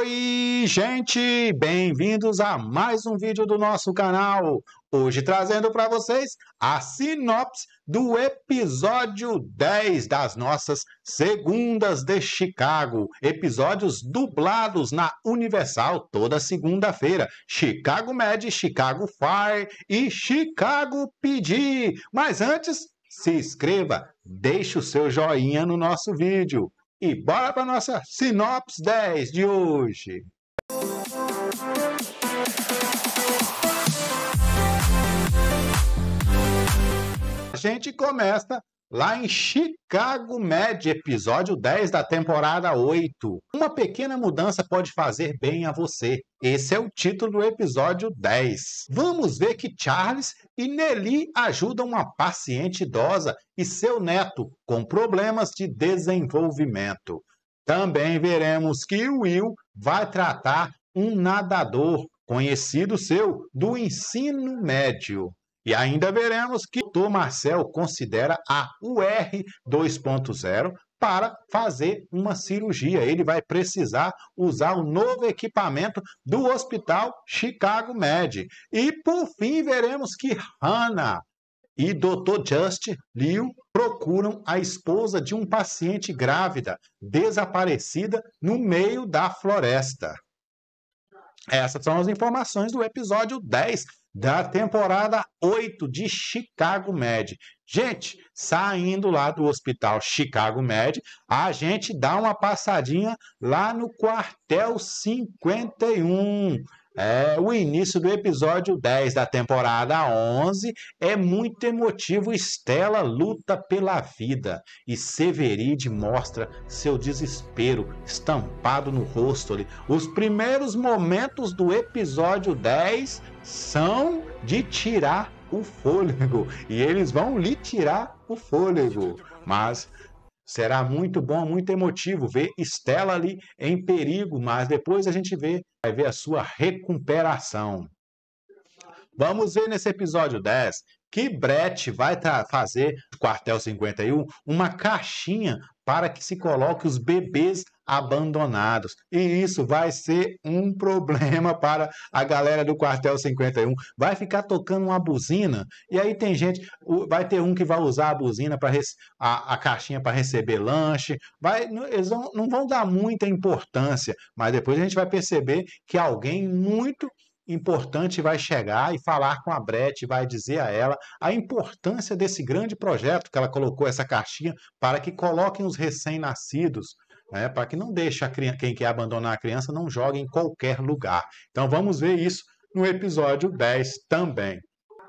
Oi, gente! Bem-vindos a mais um vídeo do nosso canal. Hoje trazendo para vocês a sinopse do episódio 10 das nossas Segundas de Chicago. Episódios dublados na Universal toda segunda-feira. Chicago Med, Chicago Fire e Chicago PD. Mas antes, se inscreva, deixe o seu joinha no nosso vídeo. E bora para nossa Sinopse 10 de hoje. A gente começa lá em Chicago Med, episódio 10 da temporada 8. Uma pequena mudança pode fazer bem a você. Esse é o título do episódio 10. Vamos ver que Charles e Nelly ajudam uma paciente idosa e seu neto com problemas de desenvolvimento. Também veremos que Will vai tratar um nadador conhecido seu do ensino médio. E ainda veremos que o. Marcel considera a UR 2.0 para fazer uma cirurgia. Ele vai precisar usar o novo equipamento do Hospital Chicago Med. E por fim veremos que Hannah e Dr. Just Liu procuram a esposa de um paciente grávida desaparecida no meio da floresta. Essas são as informações do episódio 10 da temporada 8 de Chicago Med. Gente, saindo lá do hospital Chicago Med, a gente dá uma passadinha lá no quartel 51. É, o início do episódio 10 da temporada 11 é muito emotivo. Estela luta pela vida e Severide mostra seu desespero estampado no rosto. Ali. Os primeiros momentos do episódio 10 são de tirar o fôlego e eles vão lhe tirar o fôlego. Mas será muito bom, muito emotivo ver Estela ali em perigo, mas depois a gente vê, vai ver a sua recuperação. Vamos ver nesse episódio 10 que Brett vai fazer quartel 51 uma caixinha para que se coloque os bebês abandonados. E isso vai ser um problema para a galera do quartel 51. Vai ficar tocando uma buzina e aí tem gente, vai ter um que vai usar a buzina para a, a caixinha para receber lanche. Vai, eles não vão dar muita importância, mas depois a gente vai perceber que alguém muito importante vai chegar e falar com a Brett, vai dizer a ela a importância desse grande projeto que ela colocou essa caixinha para que coloquem os recém-nascidos, né, para que não deixe a criança, quem quer abandonar a criança não jogue em qualquer lugar. Então vamos ver isso no episódio 10 também.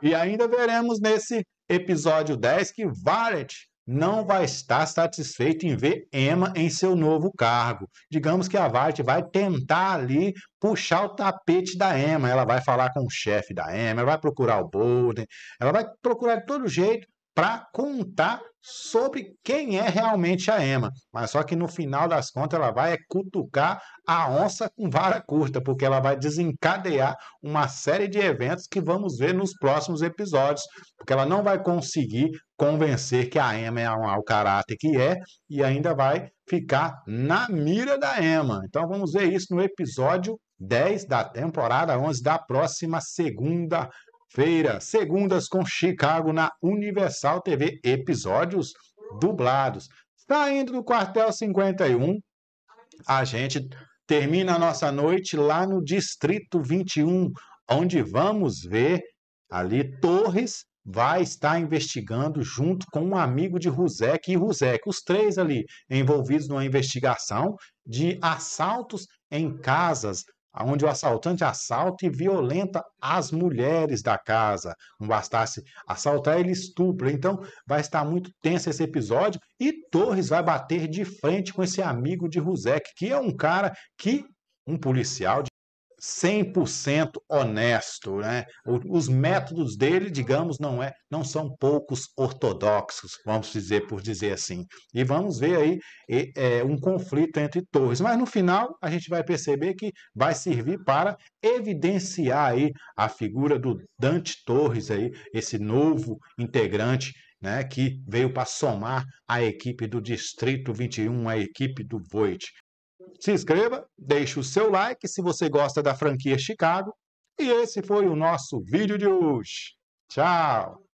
E ainda veremos nesse episódio 10 que Varet não vai estar satisfeito em ver Emma em seu novo cargo. Digamos que a Vart vai tentar ali puxar o tapete da Emma. Ela vai falar com o chefe da Emma, ela vai procurar o Bolden, ela vai procurar de todo jeito para contar sobre quem é realmente a Emma. Mas só que no final das contas ela vai cutucar a onça com vara curta, porque ela vai desencadear uma série de eventos que vamos ver nos próximos episódios, porque ela não vai conseguir convencer que a Emma é um mau caráter que é e ainda vai ficar na mira da Emma. Então vamos ver isso no episódio 10 da temporada 11 da próxima segunda feira, segundas com Chicago na Universal TV, episódios dublados. Saindo do quartel 51, a gente termina a nossa noite lá no Distrito 21, onde vamos ver ali Torres vai estar investigando junto com um amigo de Ruzek e Ruzek, os três ali envolvidos numa investigação de assaltos em casas onde o assaltante assalta e violenta as mulheres da casa. Não bastasse assaltar, ele estupra. Então vai estar muito tenso esse episódio e Torres vai bater de frente com esse amigo de Ruzek, que é um cara que um policial 100% honesto, né? Os métodos dele, digamos, não é, não são poucos ortodoxos, vamos dizer por dizer assim. E vamos ver aí é, um conflito entre torres, mas no final a gente vai perceber que vai servir para evidenciar aí a figura do Dante Torres aí, esse novo integrante né, que veio para somar a equipe do Distrito 21, a equipe do Voit. Se inscreva, deixe o seu like se você gosta da franquia Chicago. E esse foi o nosso vídeo de hoje. Tchau!